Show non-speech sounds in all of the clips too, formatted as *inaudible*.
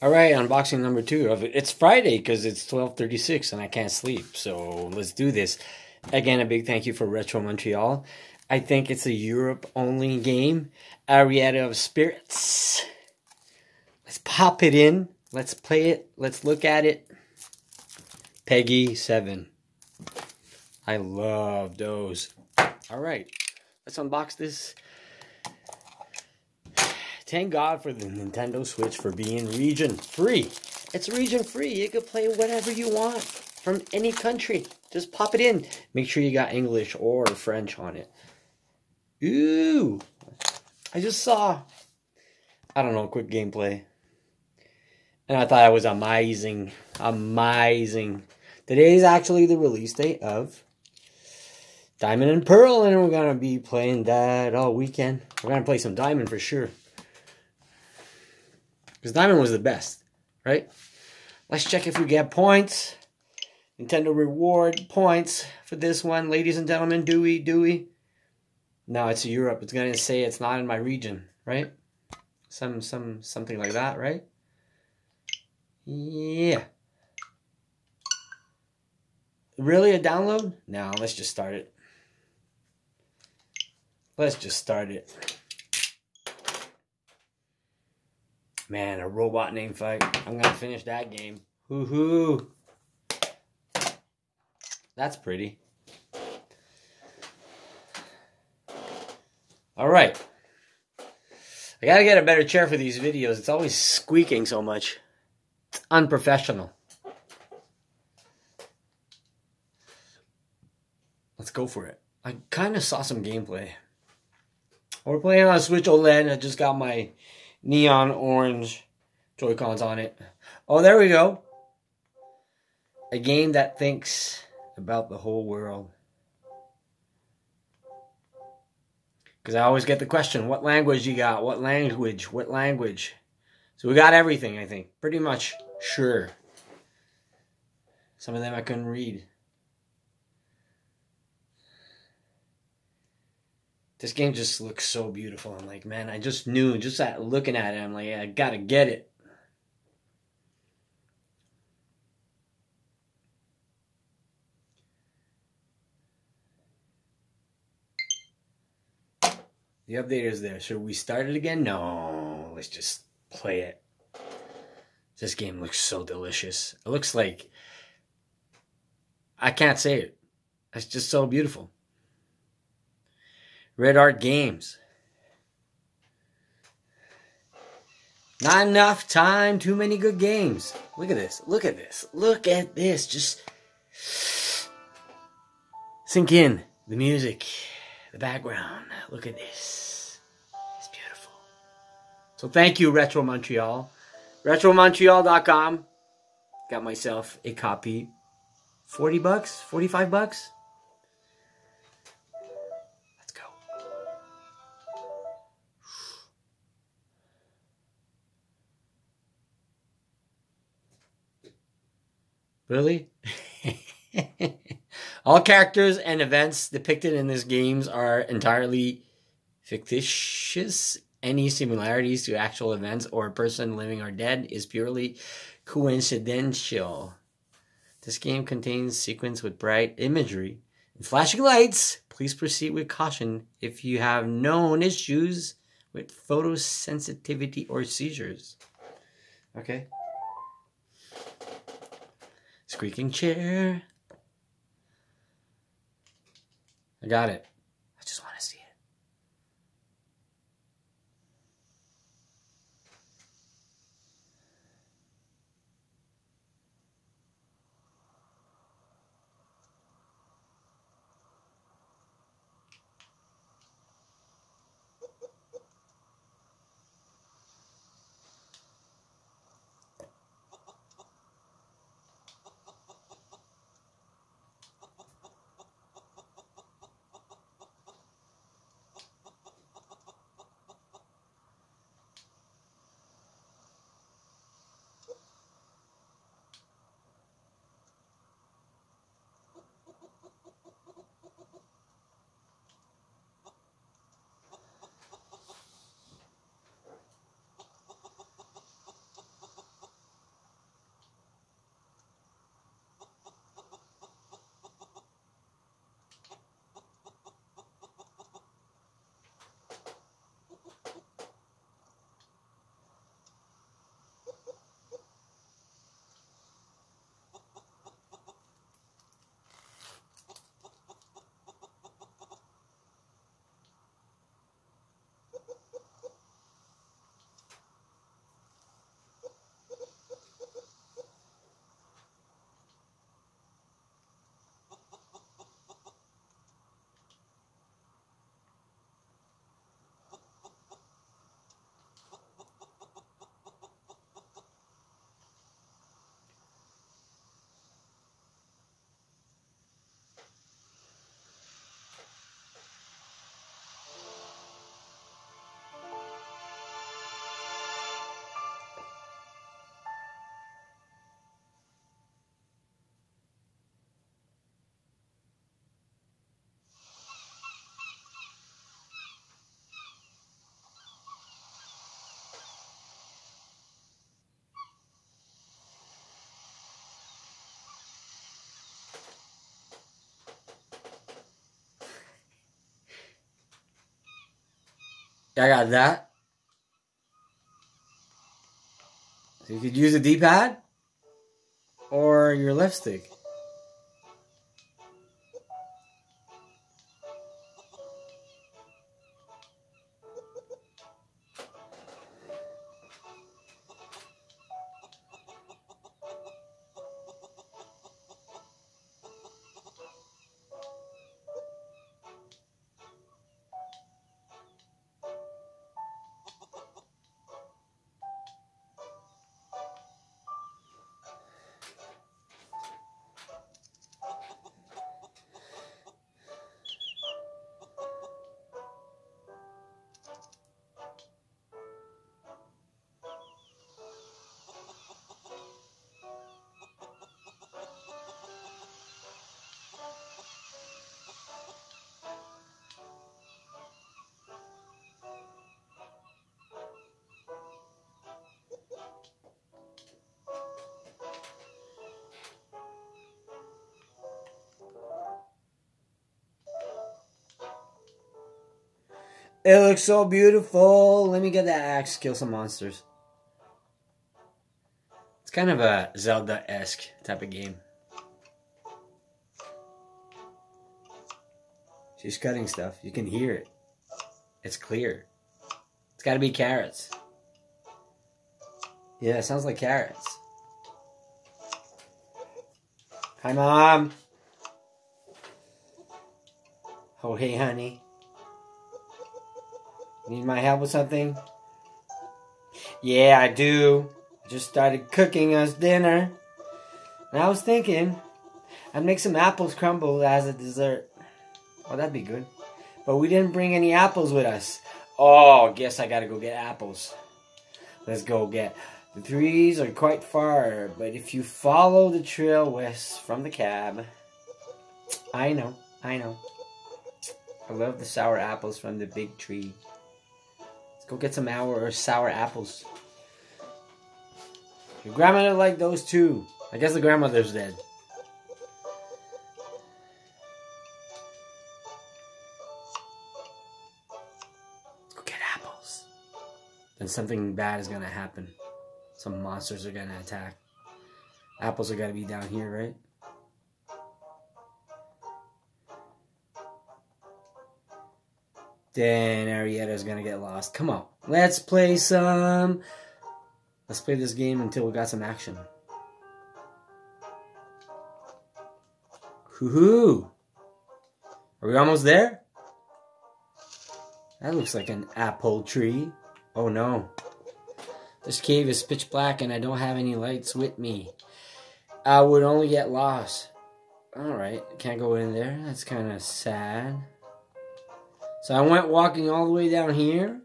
All right, unboxing number two of it. It's Friday because it's twelve thirty six and I can't sleep. So let's do this. Again, a big thank you for Retro Montreal. I think it's a Europe only game. Arietta of Spirits. Let's pop it in. Let's play it. Let's look at it. PEGI seven. I love those. All right, let's unbox this. Thank God for the Nintendo Switch for being region free. It's region free. You can play whatever you want from any country. Just pop it in. Make sure you got English or French on it. Ooh. I just saw, I don't know, quick gameplay. And I thought it was amazing. Amazing. Today is actually the release date of Diamond and Pearl, and we're going to be playing that all weekend. We're to play some Diamond for sure. Because Diamond was the best, right? Let's check if we get points. Nintendo reward points for this one. Ladies and gentlemen, Do we? Do we? No, it's Europe. It's going to say it's not in my region, right? Some, some, something like that, right? Yeah. Really a download? No, let's just start it. Let's just start it. Man, a robot name fight. I'm gonna finish that game. Hoo hoo. That's pretty. All right. I gotta get a better chair for these videos. It's always squeaking so much. It's unprofessional. Let's go for it. I kind of saw some gameplay. We're playing on a Switch OLED. I just got my neon orange Joy-Cons on it. Oh, there we go. A game that thinks about the whole world. Because I always get the question, what language you got? What language? What language? So we got everything, I think. Pretty much sure. Some of them I couldn't read. This game just looks so beautiful. I'm like, man, I just knew, just at looking at it, I'm like, I gotta get it. The update is there. Should we start it again? No, let's just play it. This game looks so delicious. It looks like I can't say it. It's just so beautiful. Red Art Games. Not enough time, too many good games. Look at this. Look at this. Look at this. Just sink in the music, the background. Look at this. It's beautiful. So thank you, Retro Montreal. RetroMontreal.com. Got myself a copy. 40 bucks? 45 bucks? Really? *laughs* All characters and events depicted in this games are entirely fictitious. Any similarities to actual events or a person living or dead is purely coincidental. This game contains sequence with bright imagery and flashing lights. Please proceed with caution if you have known issues with photosensitivity or seizures. Okay. Squeaking chair. I got it. I just want to I got that. So you could use a D-pad or your left stick. It looks so beautiful. Let me get that axe, kill some monsters. It's kind of a Zelda-esque type of game. She's cutting stuff. You can hear it. It's clear. It's got to be carrots. Yeah, it sounds like carrots. Hi, Mom. Oh, hey, honey. Need my help with something? Yeah, I do. Just started cooking us dinner. And I was thinking I'd make some apples crumble as a dessert. Oh, that'd be good. But we didn't bring any apples with us. Oh, guess I gotta go get apples. Let's go get. The trees are quite far, but if you follow the trail west from the cab, I know, I know. I love the sour apples from the big tree. Go get some sour, or sour apples. Your grandmother liked those too. I guess the grandmother's dead. Go get apples. Then something bad is gonna happen. Some monsters are gonna attack. Apples are gonna be down here, right? Then Arietta's gonna get lost. Come on. Let's play some... Let's play this game until we got some action. Hoo-hoo! Are we almost there? That looks like an apple tree. Oh no. This cave is pitch black and I don't have any lights with me. I would only get lost. Alright, can't go in there. That's kind of sad. So I went walking all the way down here.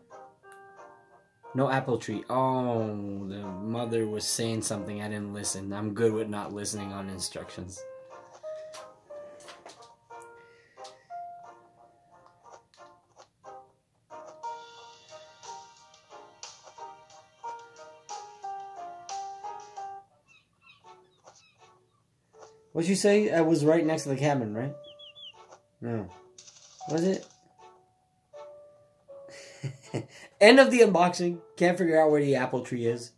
No apple tree. Oh, the mother was saying something. I didn't listen. I'm good with not listening on instructions. What'd you say? I was right next to the cabin, right? No. Was it? *laughs* End of the unboxing. Can't figure out where the apple tree is.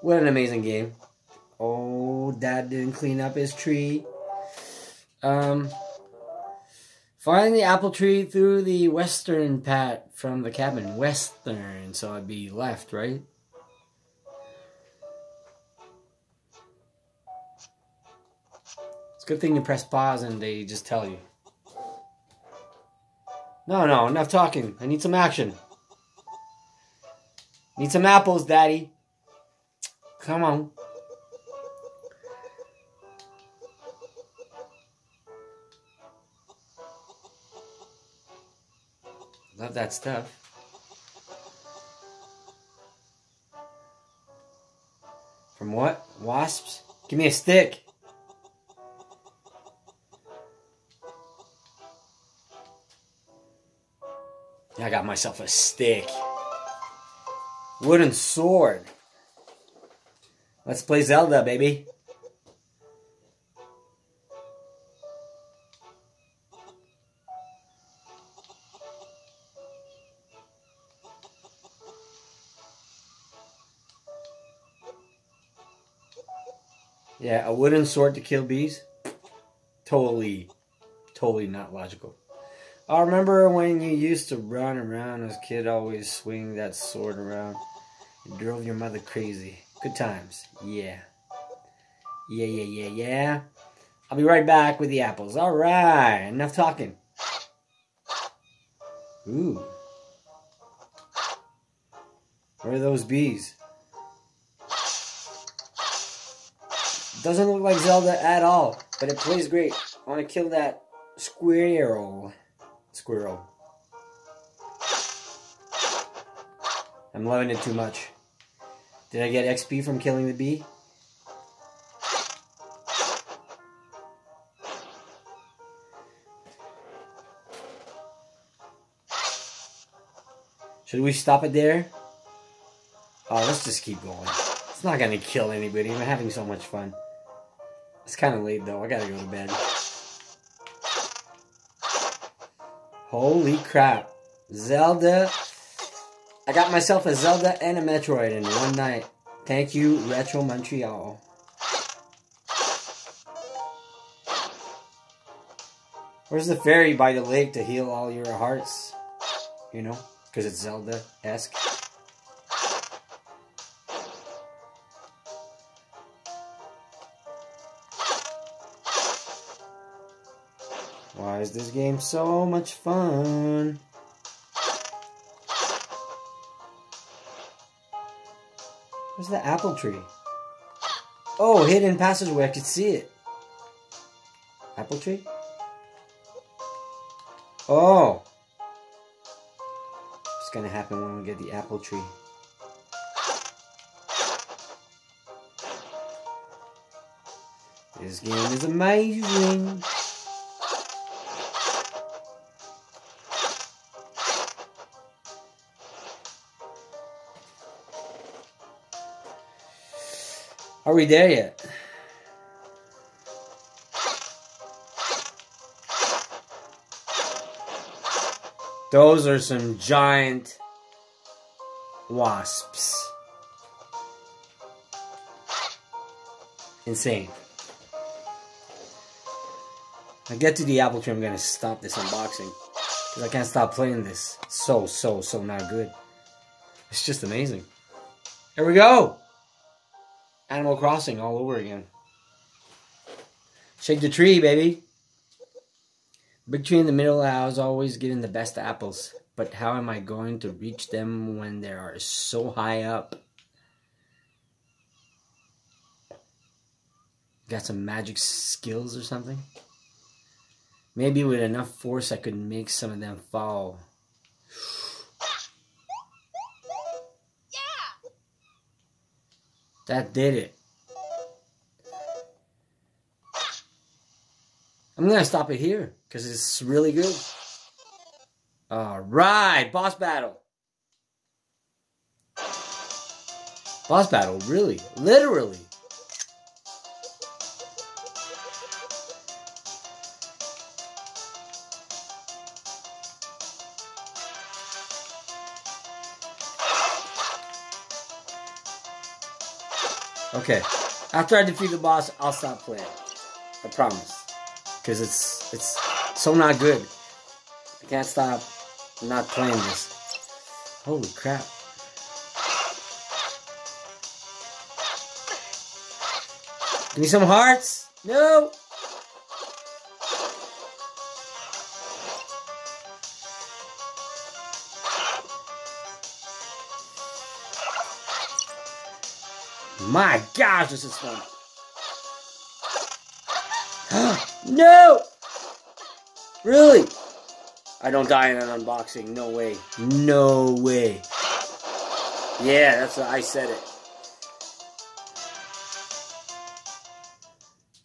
What an amazing game. Oh, dad didn't clean up his tree. Um, finding the apple tree through the western pat from the cabin. Western, so I'd be left, right? It's a good thing you press pause and they just tell you. No, no, enough talking. I need some action. Need some apples, Daddy. Come on. Love that stuff. From what? Wasps? Give me a stick. I got myself a stick. Wooden sword. Let's play Zelda, baby. Yeah, a wooden sword to kill bees? Totally, totally not logical. I remember when you used to run around as a kid, always swing that sword around. It drove your mother crazy. Good times. Yeah. Yeah, yeah, yeah, yeah. I'll be right back with the apples. All right. Enough talking. Ooh. Where are those bees? Doesn't look like Zelda at all, but it plays great. I want to kill that squirrel. Squirrel. I'm loving it too much. Did I get XP from killing the bee? Should we stop it there? Oh, let's just keep going. It's not gonna kill anybody. I'm having so much fun. It's kind of late though. I gotta go to bed. Holy crap. Zelda. I got myself a Zelda and a Metroid in one night. Thank you, Retro Montreal. Where's the fairy by the lake to heal all your hearts? You know? Because it's Zelda-esque. Is this game so much fun? Where's the apple tree? Oh, hidden passageway. I could see it. Apple tree? Oh What's to happen when we get the apple tree. This game is amazing. Are we there yet? Those are some giant wasps. Insane. I get to the apple tree, I'm gonna stop this unboxing. Because I can't stop playing this. So, so, so not good. It's just amazing. Here we go! Animal Crossing all over again. Shake the tree, baby. Big tree in the middle allows always getting the best apples. But how am I going to reach them when they are so high up? Got some magic skills or something? Maybe with enough force I could make some of them fall. That did it. I'm going to stop it here because it's really good. All right, boss battle. Boss battle, really, literally. Okay, after I defeat the boss, I'll stop playing. I promise because it's it's so not good. I can't stop not playing this. Holy crap. Give me some hearts. No. My gosh, this is fun. *gasps* no! Really? I don't die in an unboxing. No way. No way. Yeah, that's what I said it.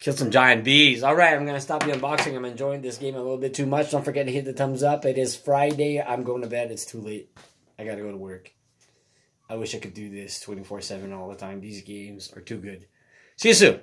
Kill some giant bees. Alright, I'm going to stop the unboxing. I'm enjoying this game a little bit too much. Don't forget to hit the thumbs up. It is Friday. I'm going to bed. It's too late. I got to go to work. I wish I could do this 24-7 all the time. These games are too good. See you soon.